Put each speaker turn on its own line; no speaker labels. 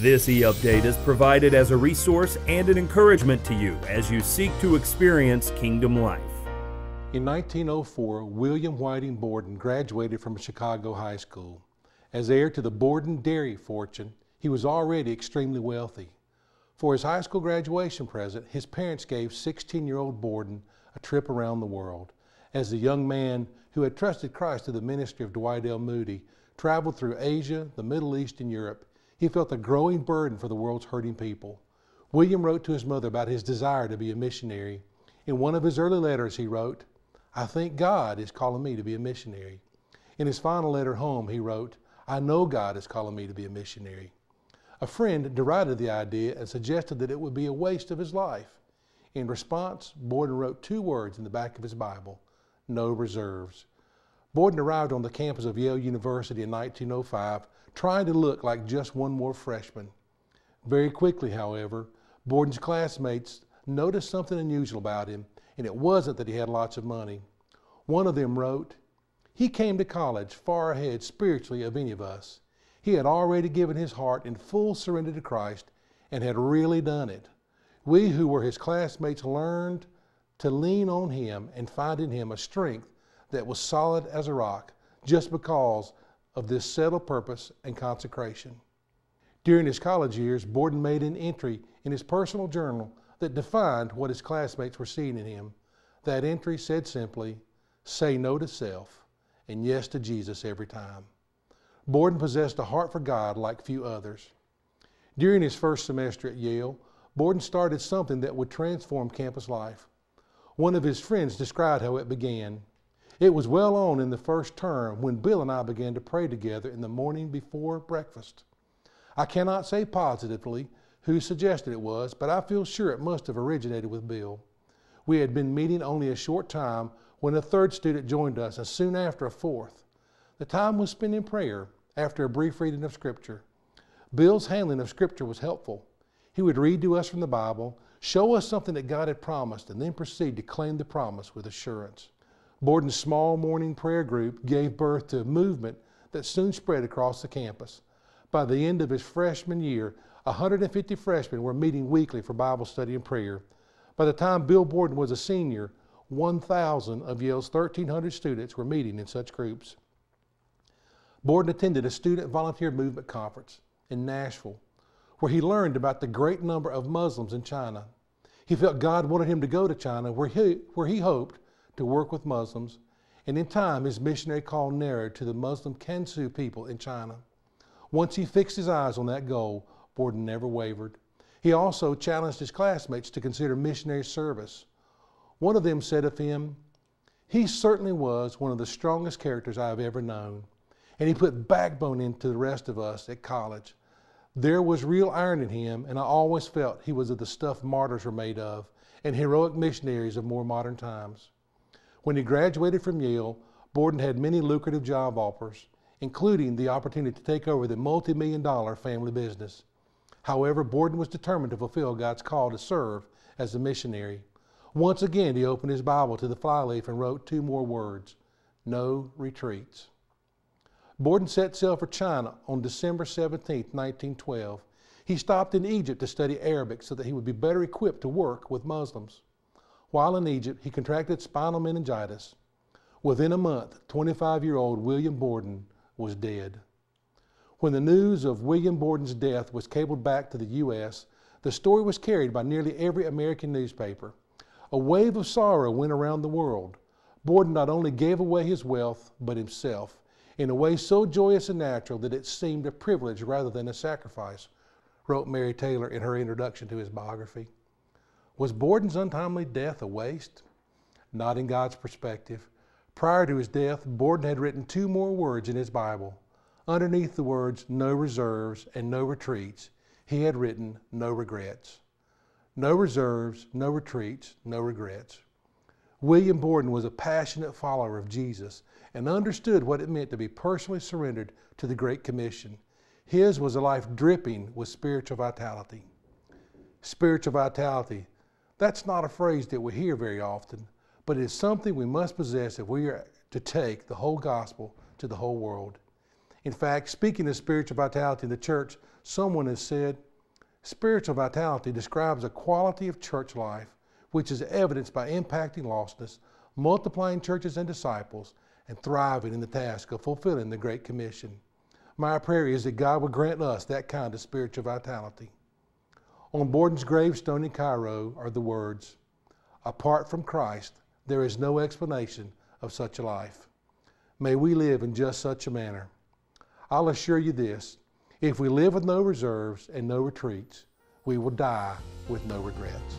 This e update is provided as a resource and an encouragement to you as you seek to experience kingdom life.
In 1904, William Whiting Borden graduated from Chicago High School. As heir to the Borden dairy fortune, he was already extremely wealthy. For his high school graduation present, his parents gave 16 year old Borden a trip around the world. As the young man who had trusted Christ to the ministry of Dwight L. Moody traveled through Asia, the Middle East, and Europe, he felt a growing burden for the world's hurting people. William wrote to his mother about his desire to be a missionary. In one of his early letters, he wrote, I think God is calling me to be a missionary. In his final letter home, he wrote, I know God is calling me to be a missionary. A friend derided the idea and suggested that it would be a waste of his life. In response, Borden wrote two words in the back of his Bible no reserves. Borden arrived on the campus of Yale University in 1905 trying to look like just one more freshman. Very quickly, however, Borden's classmates noticed something unusual about him, and it wasn't that he had lots of money. One of them wrote, He came to college far ahead spiritually of any of us. He had already given his heart in full surrender to Christ and had really done it. We who were his classmates learned to lean on him and find in him a strength that was solid as a rock just because of this settled purpose and consecration. During his college years, Borden made an entry in his personal journal that defined what his classmates were seeing in him. That entry said simply, say no to self and yes to Jesus every time. Borden possessed a heart for God like few others. During his first semester at Yale, Borden started something that would transform campus life. One of his friends described how it began. It was well on in the first term when Bill and I began to pray together in the morning before breakfast. I cannot say positively who suggested it was, but I feel sure it must have originated with Bill. We had been meeting only a short time when a third student joined us, and soon after a fourth. The time was spent in prayer after a brief reading of Scripture. Bill's handling of Scripture was helpful. He would read to us from the Bible, show us something that God had promised, and then proceed to claim the promise with assurance. Borden's small morning prayer group gave birth to a movement that soon spread across the campus. By the end of his freshman year, 150 freshmen were meeting weekly for Bible study and prayer. By the time Bill Borden was a senior, 1,000 of Yale's 1,300 students were meeting in such groups. Borden attended a student volunteer movement conference in Nashville, where he learned about the great number of Muslims in China. He felt God wanted him to go to China, where he, where he hoped to work with Muslims, and in time his missionary call narrowed to the Muslim Kansu people in China. Once he fixed his eyes on that goal, Borden never wavered. He also challenged his classmates to consider missionary service. One of them said of him, He certainly was one of the strongest characters I have ever known, and he put backbone into the rest of us at college. There was real iron in him, and I always felt he was of the stuff martyrs were made of and heroic missionaries of more modern times. When he graduated from Yale, Borden had many lucrative job offers, including the opportunity to take over the multi million dollar family business. However, Borden was determined to fulfill God's call to serve as a missionary. Once again, he opened his Bible to the flyleaf and wrote two more words no retreats. Borden set sail for China on December 17, 1912. He stopped in Egypt to study Arabic so that he would be better equipped to work with Muslims. While in Egypt, he contracted spinal meningitis. Within a month, 25 year old William Borden was dead. When the news of William Borden's death was cabled back to the U.S., the story was carried by nearly every American newspaper. A wave of sorrow went around the world. Borden not only gave away his wealth, but himself, in a way so joyous and natural that it seemed a privilege rather than a sacrifice, wrote Mary Taylor in her introduction to his biography. Was Borden's untimely death a waste? Not in God's perspective. Prior to his death, Borden had written two more words in his Bible. Underneath the words no reserves and no retreats, he had written no regrets. No reserves, no retreats, no regrets. William Borden was a passionate follower of Jesus and understood what it meant to be personally surrendered to the Great Commission. His was a life dripping with spiritual vitality. Spiritual vitality, that's not a phrase that we hear very often, but it is something we must possess if we are to take the whole gospel to the whole world. In fact, speaking of spiritual vitality in the church, someone has said, spiritual vitality describes a quality of church life which is evidenced by impacting lostness, multiplying churches and disciples, and thriving in the task of fulfilling the Great Commission. My prayer is that God would grant us that kind of spiritual vitality. On Borden's gravestone in Cairo are the words, Apart from Christ, there is no explanation of such a life. May we live in just such a manner. I'll assure you this if we live with no reserves and no retreats, we will die with no regrets.